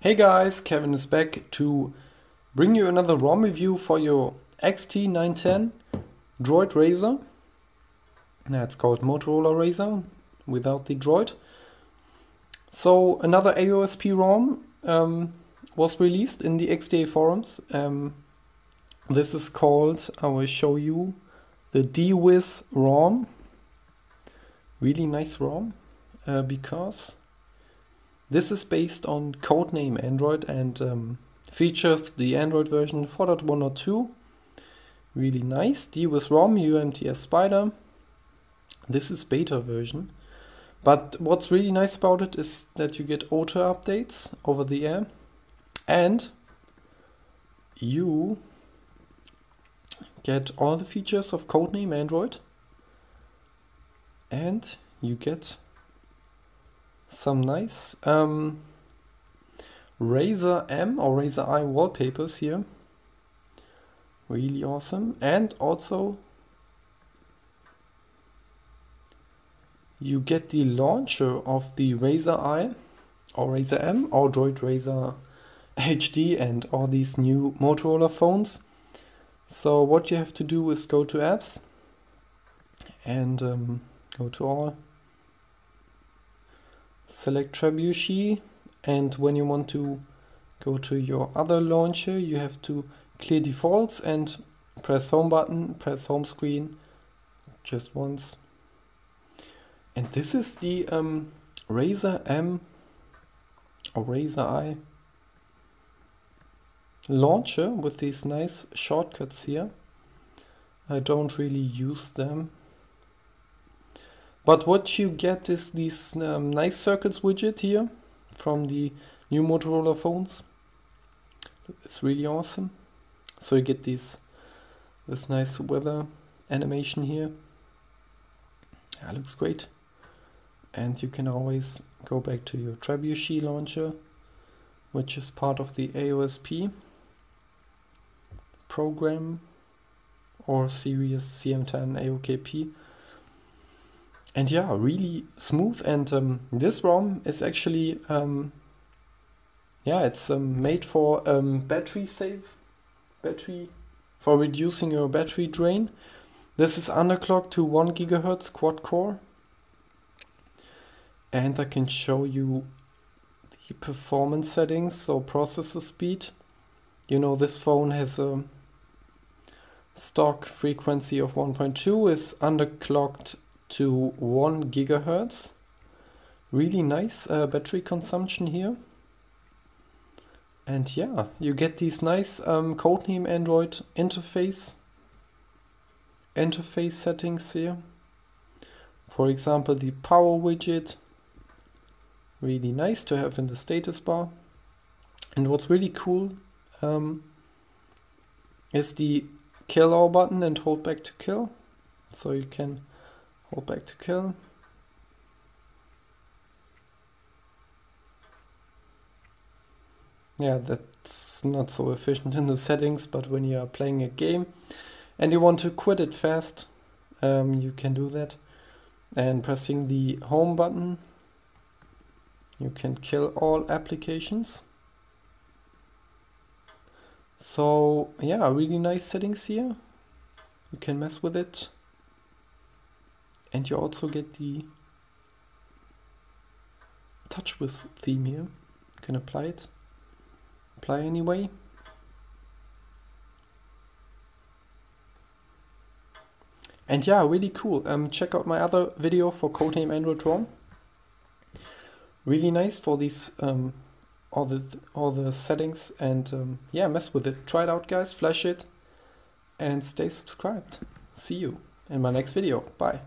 Hey guys, Kevin is back to bring you another ROM review for your XT910 Droid Razr. Yeah, it's called Motorola Razr without the droid. So another AOSP ROM um, was released in the XDA forums. Um, this is called, I will show you, the D-WiZ ROM. Really nice ROM uh, because this is based on codename Android and um, features the Android version 4.1.2. Really nice. D-WiZ ROM, UMTS Spyder. This is beta version. But what's really nice about it is that you get auto updates over the air and you get all the features of codename Android and you get some nice um, Razr M or Razr I wallpapers here. Really awesome. And also you get the launcher of the Razr I or Razr M or Droid Razr HD and all these new Motorola phones. So what you have to do is go to apps and um, go to all select Trebuchet and when you want to go to your other launcher you have to clear defaults and press home button, press home screen just once. And this is the um, Razr M or Razr I launcher with these nice shortcuts here. I don't really use them but what you get is this um, nice Circles widget here from the new Motorola phones. It's really awesome. So you get this this nice weather animation here. That looks great. And you can always go back to your Trebuchet launcher, which is part of the AOSP program or series CM10 AOKP and yeah, really smooth. And um, this ROM is actually, um, yeah, it's um, made for um, battery save, battery for reducing your battery drain. This is underclocked to 1 gigahertz quad core. And I can show you the performance settings, so processor speed. You know, this phone has a stock frequency of 1.2, is underclocked to 1 gigahertz. Really nice uh, battery consumption here. And yeah, you get these nice um, codename Android interface interface settings here. For example, the power widget, really nice to have in the status bar. And what's really cool um, is the kill all button and hold back to kill. So you can Hold back to kill. Yeah, that's not so efficient in the settings, but when you are playing a game and you want to quit it fast, um, you can do that. And pressing the home button, you can kill all applications. So yeah, really nice settings here. You can mess with it and you also get the TouchWiz theme here. You can apply it. Apply anyway. And yeah, really cool. Um, check out my other video for Codename Android ROM. Really nice for these um, all the all the settings and um, yeah, mess with it. Try it out, guys. Flash it, and stay subscribed. See you in my next video. Bye.